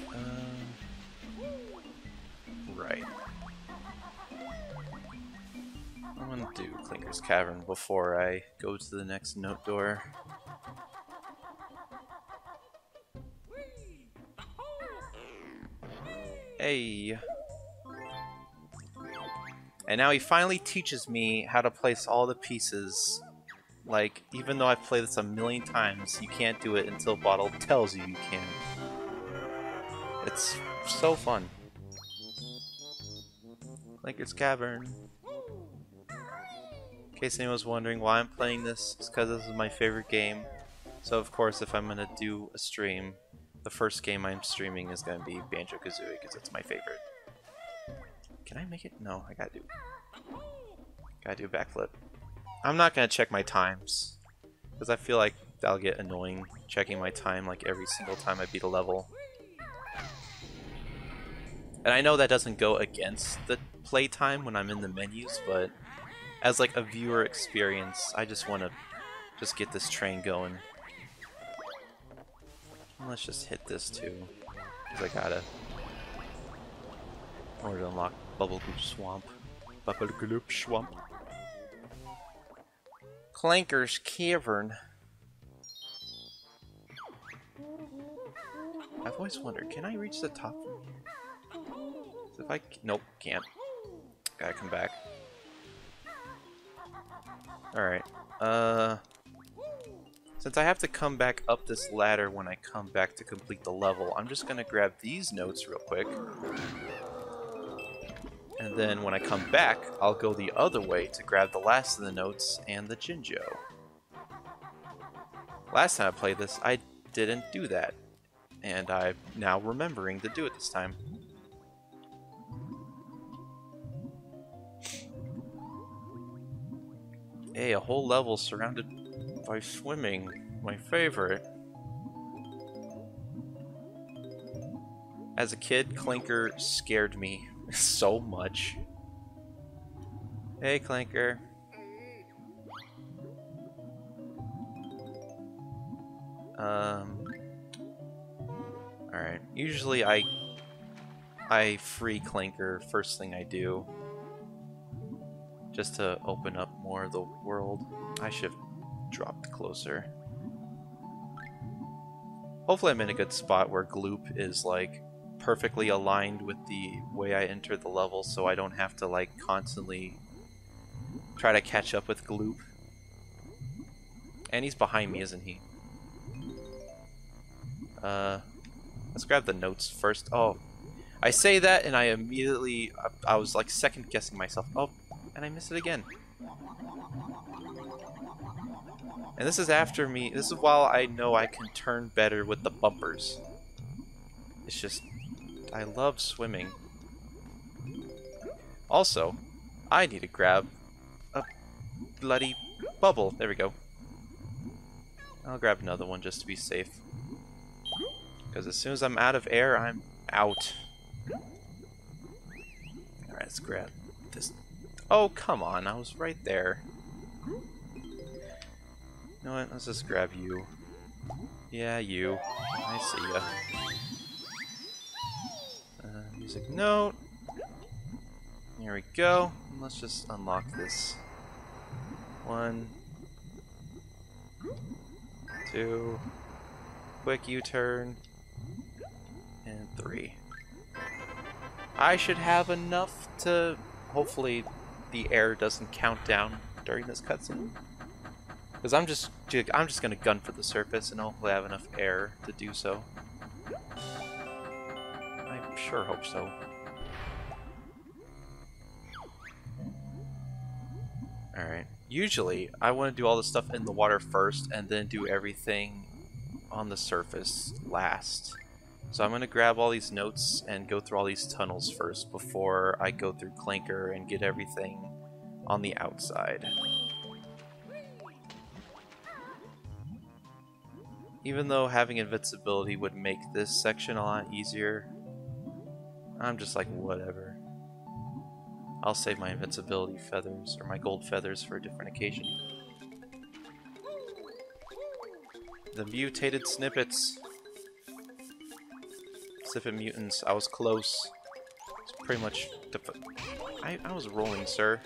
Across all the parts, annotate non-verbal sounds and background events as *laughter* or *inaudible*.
Uh, right. I'm gonna do Clanker's Cavern before I go to the next note door. Hey! And now he finally teaches me how to place all the pieces. Like, even though I've played this a million times, you can't do it until Bottle tells you you can. It's so fun. Clanker's Cavern. In case anyone was wondering why I'm playing this, it's because this is my favorite game. So of course, if I'm gonna do a stream, the first game I'm streaming is gonna be Banjo-Kazooie, because it's my favorite. Can I make it? No, I gotta do... Gotta do a backflip. I'm not gonna check my times, because I feel like that'll get annoying, checking my time like every single time I beat a level. And I know that doesn't go against the playtime when I'm in the menus, but as like a viewer experience, I just want to just get this train going. Let's just hit this too, because I gotta in order to unlock Bubblegloop Swamp. Bubblegloop Swamp. Clanker's Cavern. I've always wondered, can I reach the top from here? If I... Nope, can't. Gotta come back. Alright. Uh... Since I have to come back up this ladder when I come back to complete the level, I'm just gonna grab these notes real quick. And then when I come back, I'll go the other way to grab the last of the notes and the Jinjo. Last time I played this, I didn't do that. And I'm now remembering to do it this time. Hey, a whole level surrounded by swimming. My favorite. As a kid, Clanker scared me *laughs* so much. Hey, Clanker. Um. Alright. Usually I I free Clanker first thing I do. Just to open up more of the world. I should have dropped closer. Hopefully I'm in a good spot where Gloop is like perfectly aligned with the way I enter the level so I don't have to like constantly try to catch up with Gloop. And he's behind me, isn't he? Uh, let's grab the notes first. Oh, I say that and I immediately, I, I was like second guessing myself. Oh, and I miss it again. And this is after me, this is while I know I can turn better with the bumpers. It's just, I love swimming. Also, I need to grab a bloody bubble. There we go. I'll grab another one just to be safe. Because as soon as I'm out of air, I'm out. Alright, let's grab this. Oh, come on. I was right there. You know what? Let's just grab you. Yeah, you. I see ya. Uh, music note. Here we go. Let's just unlock this. One. Two. Quick U-turn. And three. I should have enough to... Hopefully the air doesn't count down during this cutscene. Because I'm just I'm just gonna gun for the surface and hopefully have enough air to do so. I sure hope so. Alright. Usually, I want to do all the stuff in the water first and then do everything on the surface last. So I'm going to grab all these notes and go through all these tunnels first before I go through Clanker and get everything on the outside. Even though having invincibility would make this section a lot easier, I'm just like, whatever. I'll save my invincibility feathers, or my gold feathers, for a different occasion. The mutated snippets. Sipit Mutants. I was close. It's pretty much... I, I was rolling, sir.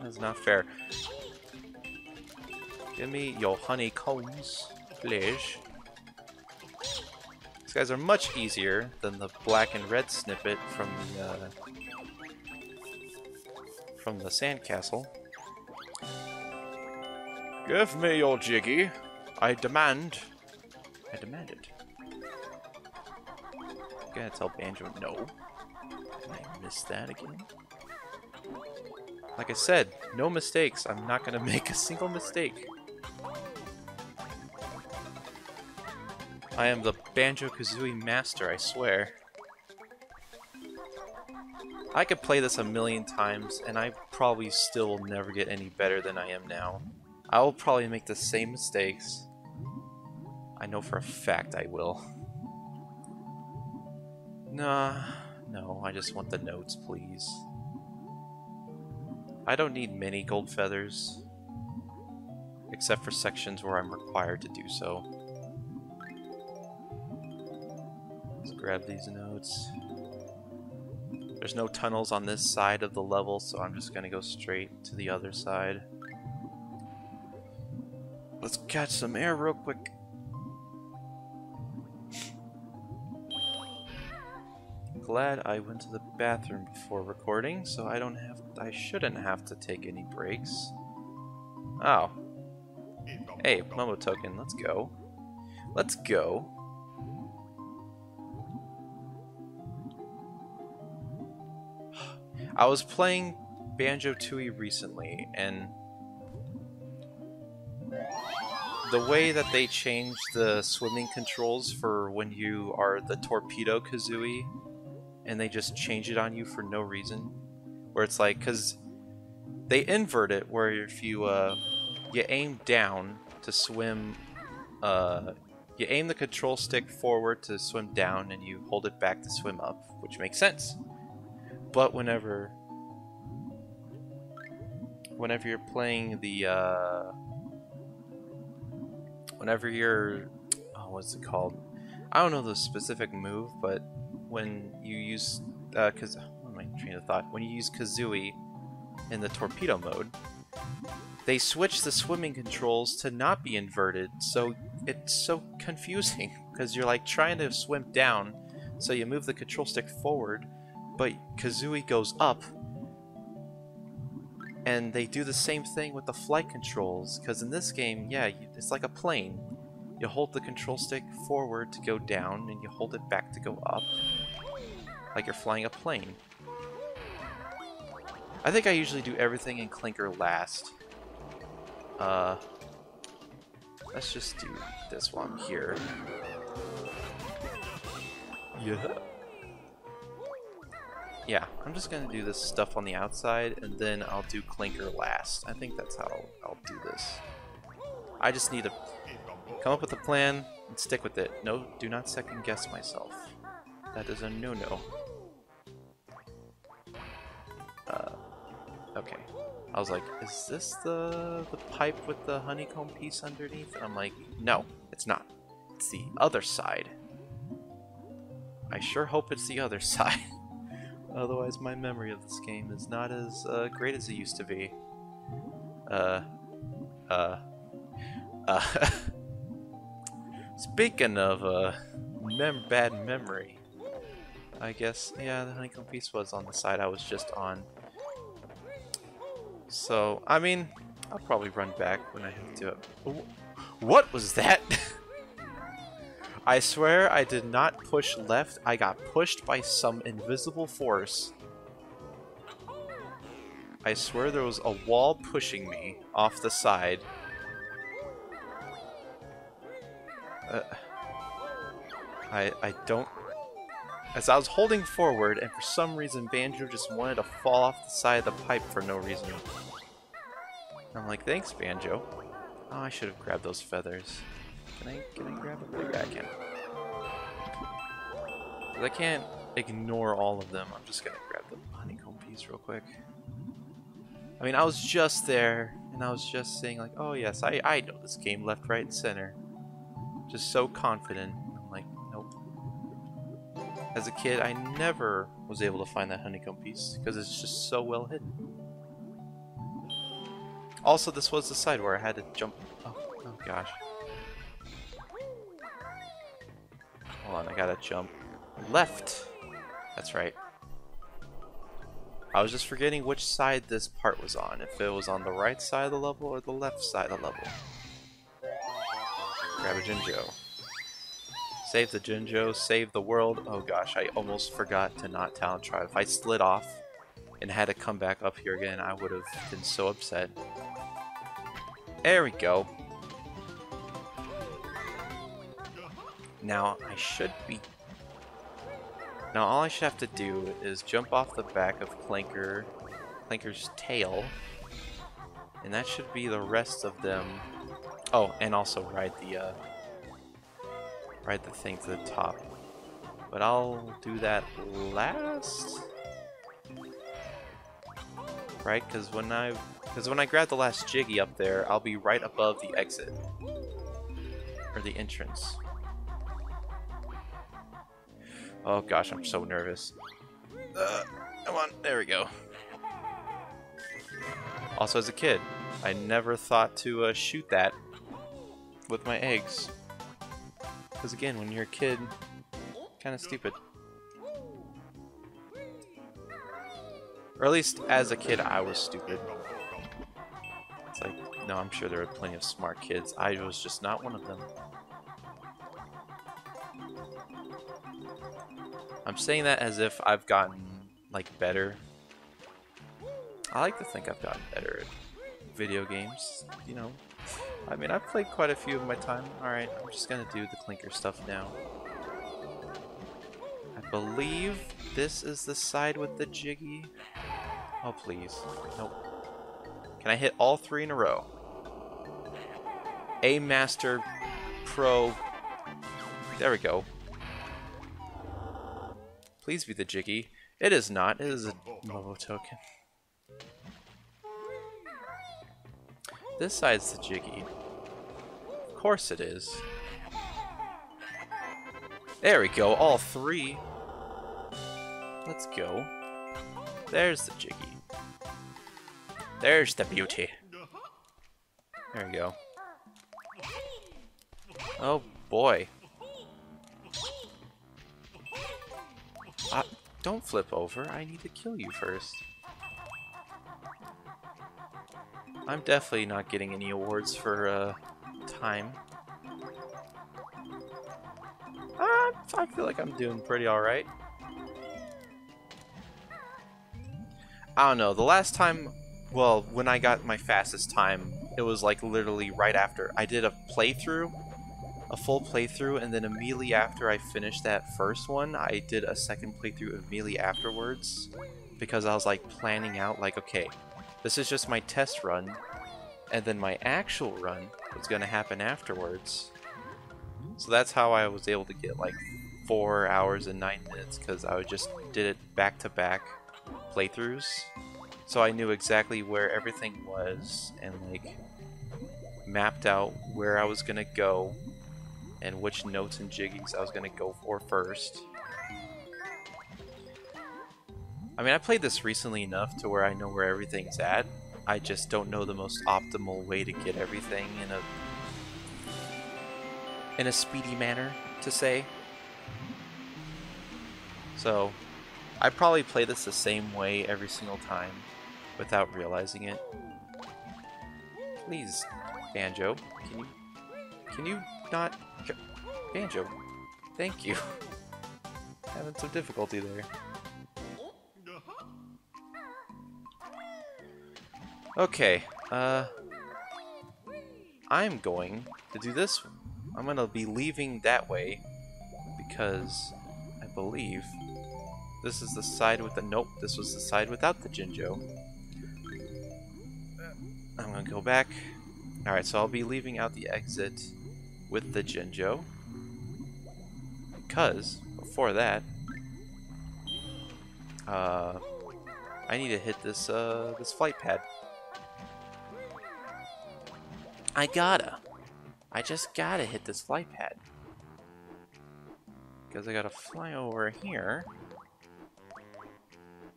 That's not fair. Give me your honeycombs, please. These guys are much easier than the black and red snippet from the, uh, from the sandcastle. Give me your jiggy. I demand. I demand it. Gonna tell Banjo no. I missed that again. Like I said, no mistakes. I'm not gonna *laughs* make a single mistake. I am the Banjo-Kazooie master, I swear. I could play this a million times, and I probably still will never get any better than I am now. I will probably make the same mistakes. I know for a fact I will. *laughs* Nah, no, I just want the notes, please. I don't need many gold feathers, except for sections where I'm required to do so. Let's grab these notes. There's no tunnels on this side of the level, so I'm just gonna go straight to the other side. Let's catch some air real quick. Glad I went to the bathroom before recording, so I don't have I shouldn't have to take any breaks. Oh. Hey, Mumbo token, let's go. Let's go. *sighs* I was playing Banjo-Tooie recently, and the way that they changed the swimming controls for when you are the Torpedo Kazooie, and they just change it on you for no reason, where it's like, because they invert it, where if you, uh, you aim down to swim, uh, you aim the control stick forward to swim down, and you hold it back to swim up, which makes sense. But whenever whenever you're playing the uh, whenever you're oh, what's it called? I don't know the specific move, but when you use uh, cause what am I train of thought? When you use Kazooie in the torpedo mode, they switch the swimming controls to not be inverted, so it's so confusing *laughs* because you're like trying to swim down, so you move the control stick forward, but Kazooie goes up. And they do the same thing with the flight controls, because in this game, yeah, it's like a plane. You hold the control stick forward to go down, and you hold it back to go up. Like you're flying a plane. I think I usually do everything in Clanker last. Uh, let's just do this one here. Yeah yeah, I'm just gonna do this stuff on the outside, and then I'll do Clanker last. I think that's how I'll, I'll do this. I just need to come up with a plan and stick with it. No, do not second guess myself. That is a no-no. Uh, okay. I was like, is this the, the pipe with the honeycomb piece underneath? And I'm like, no, it's not. It's the other side. I sure hope it's the other *laughs* side. Otherwise, my memory of this game is not as uh, great as it used to be. Uh, uh, uh. *laughs* Speaking of uh, mem bad memory, I guess yeah, the honeycomb piece was on the side I was just on. So I mean, I'll probably run back when I have to. What was that? *laughs* I swear I did not push left, I got pushed by some invisible force. I swear there was a wall pushing me off the side. Uh, I, I don't... As I was holding forward, and for some reason Banjo just wanted to fall off the side of the pipe for no reason. I'm like, thanks, Banjo. Oh, I should have grabbed those feathers. Can I, can I grab them? Yeah, I can. I can't ignore all of them. I'm just gonna grab the honeycomb piece real quick. I mean, I was just there, and I was just saying like, oh yes, I, I know this game left, right, center. Just so confident. I'm like, nope. As a kid, I never was able to find that honeycomb piece because it's just so well hidden. Also, this was the side where I had to jump. Oh, oh gosh. Hold on, I gotta jump left. That's right. I was just forgetting which side this part was on. If it was on the right side of the level or the left side of the level. Grab a Jinjo. Save the Jinjo, save the world. Oh gosh, I almost forgot to not Talon Trot. If I slid off and had to come back up here again, I would have been so upset. There we go. Now, I should be now all I should have to do is jump off the back of Clanker, Clanker's tail, and that should be the rest of them. Oh, and also ride the uh, ride the thing to the top. But I'll do that last, right? Because when I because when I grab the last Jiggy up there, I'll be right above the exit or the entrance. Oh gosh, I'm so nervous. Uh, come on, there we go. Also, as a kid, I never thought to uh, shoot that with my eggs. Because again, when you're a kid, kind of stupid. Or at least as a kid, I was stupid. It's like, no, I'm sure there are plenty of smart kids. I was just not one of them. I'm saying that as if I've gotten, like, better. I like to think I've gotten better at video games, you know. I mean, I've played quite a few of my time. Alright, I'm just gonna do the Clanker stuff now. I believe this is the side with the Jiggy. Oh, please. Nope. Can I hit all three in a row? A Master Pro. There we go. Please be the Jiggy. It is not. It is a Mumbo token. This side's the Jiggy. Of course it is. There we go, all three. Let's go. There's the Jiggy. There's the beauty. There we go. Oh boy. Uh, don't flip over. I need to kill you first. I'm definitely not getting any awards for uh, time. Uh, I feel like I'm doing pretty alright. I don't know, the last time, well, when I got my fastest time, it was like literally right after. I did a playthrough a full playthrough, and then immediately after I finished that first one, I did a second playthrough immediately afterwards because I was like planning out like, okay, this is just my test run, and then my actual run is going to happen afterwards. So that's how I was able to get like four hours and nine minutes because I just did it back to back playthroughs. So I knew exactly where everything was and like mapped out where I was gonna go and which notes and jiggies I was going to go for first. I mean, I played this recently enough to where I know where everything's at. I just don't know the most optimal way to get everything in a in a speedy manner, to say. So, I probably play this the same way every single time without realizing it. Please, Banjo, can you can you not Banjo, thank you. *laughs* Having some difficulty there. Okay, uh... I'm going to do this. I'm going to be leaving that way because I believe this is the side with the... Nope, this was the side without the Jinjo. I'm going to go back. Alright, so I'll be leaving out the exit with the Jinjo because before that, uh, I need to hit this uh, this flight pad. I gotta. I just gotta hit this flight pad. Because I gotta fly over here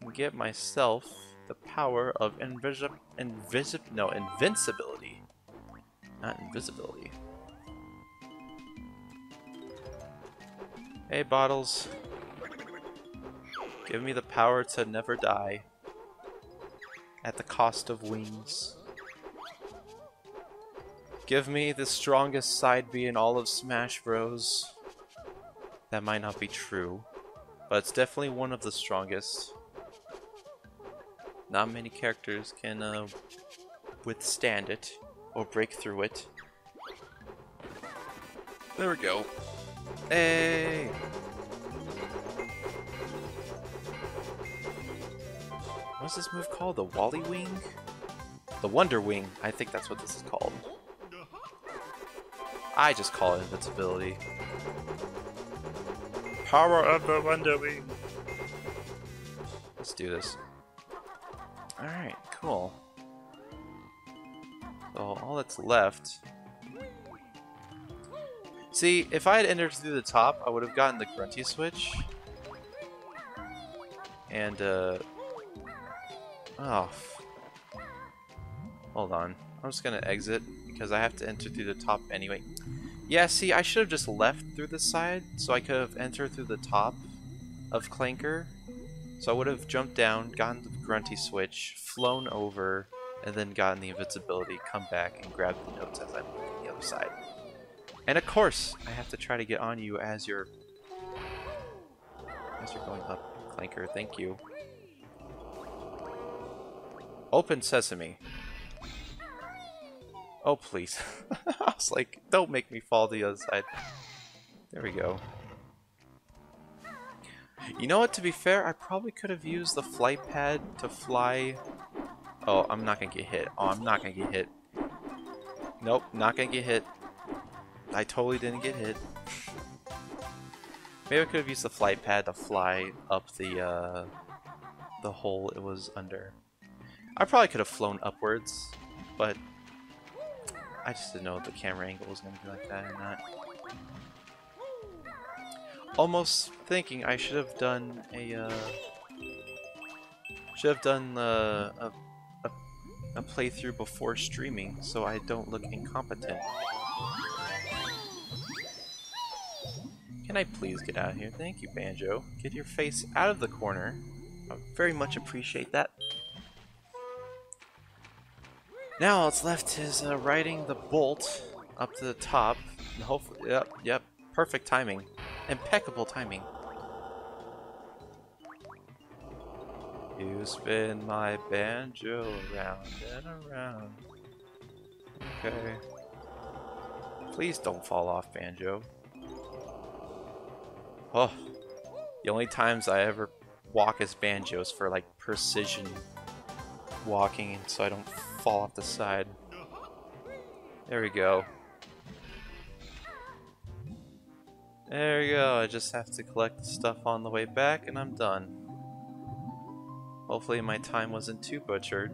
and get myself the power of invisib invisib no invincibility. Not invisibility. Hey bottles. Give me the power to never die. At the cost of wings. Give me the strongest side B in all of Smash Bros. That might not be true, but it's definitely one of the strongest. Not many characters can uh, withstand it or break through it. There we go. Hey! What's this move called? The Wally Wing? The Wonder Wing. I think that's what this is called. I just call it invincibility. Power of the Wonder Wing. Let's do this. Alright, cool. So all that's left... See, if I had entered through the top, I would have gotten the Grunty switch. And, uh... Oh. Hold on. I'm just gonna exit, because I have to enter through the top anyway. Yeah, see, I should have just left through the side, so I could have entered through the top of Clanker. So I would have jumped down, gotten the Grunty switch, flown over, and then gotten the invincibility, come back, and grab the notes as I'm looking the other side. And of course, I have to try to get on you as you're as you're going up, Clanker. Thank you. Open sesame. Oh, please. *laughs* I was like, don't make me fall the other side. There we go. You know what, to be fair, I probably could have used the flight pad to fly... Oh, I'm not gonna get hit. Oh, I'm not gonna get hit. Nope, not gonna get hit. I totally didn't get hit. Maybe I could have used the flight pad to fly up the, uh, the hole it was under. I probably could have flown upwards, but I just didn't know if the camera angle was going to be like that or not. Almost thinking I should have done a, uh, should have done uh, a, a, a playthrough before streaming so I don't look incompetent. Can I please get out of here? Thank you, Banjo. Get your face out of the corner. I very much appreciate that. Now all that's left is uh, riding the bolt up to the top. And hopefully, yep, yep, perfect timing. Impeccable timing. You spin my banjo around and around. Okay. Please don't fall off, Banjo. Oh, the only times I ever walk as Banjos for like precision walking so I don't fall off the side. There we go. There we go, I just have to collect the stuff on the way back and I'm done. Hopefully my time wasn't too butchered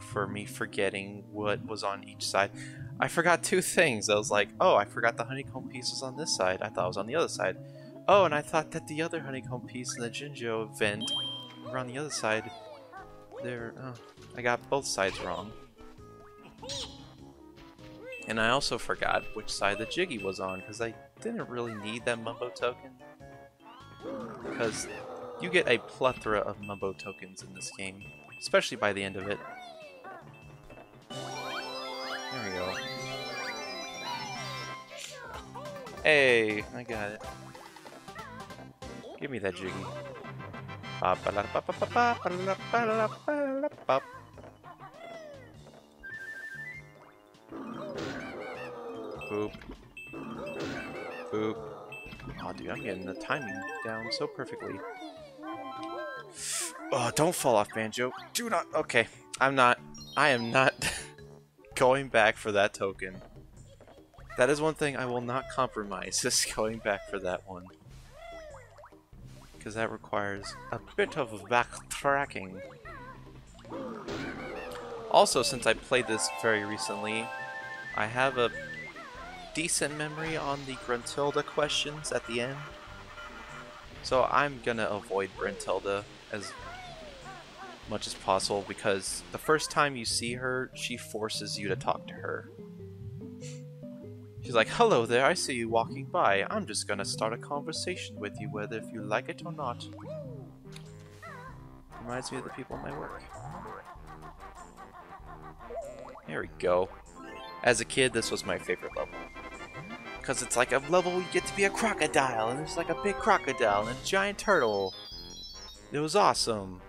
for me forgetting what was on each side. I forgot two things. I was like, oh, I forgot the honeycomb piece was on this side. I thought it was on the other side. Oh, and I thought that the other honeycomb piece in the Jinjo vent were on the other side. There, oh, I got both sides wrong. And I also forgot which side the Jiggy was on, because I didn't really need that Mumbo token. Because you get a plethora of Mumbo tokens in this game, especially by the end of it. There we go. Hey, I got it. Give me that Jiggy. Boop. Boop. Oh, dude, I'm getting the timing down so perfectly. Oh, don't fall off, Banjo. Do not. Okay, I'm not. I am not going back for that token. That is one thing I will not compromise, is going back for that one. Because that requires a bit of backtracking. Also, since I played this very recently, I have a decent memory on the Gruntilda questions at the end. So I'm gonna avoid Brentilda as much as possible because the first time you see her, she forces you to talk to her. She's like, hello there, I see you walking by. I'm just gonna start a conversation with you, whether if you like it or not. Reminds me of the people at my work. There we go. As a kid, this was my favorite level. Because it's like a level you get to be a crocodile, and there's like a big crocodile and a giant turtle. It was awesome.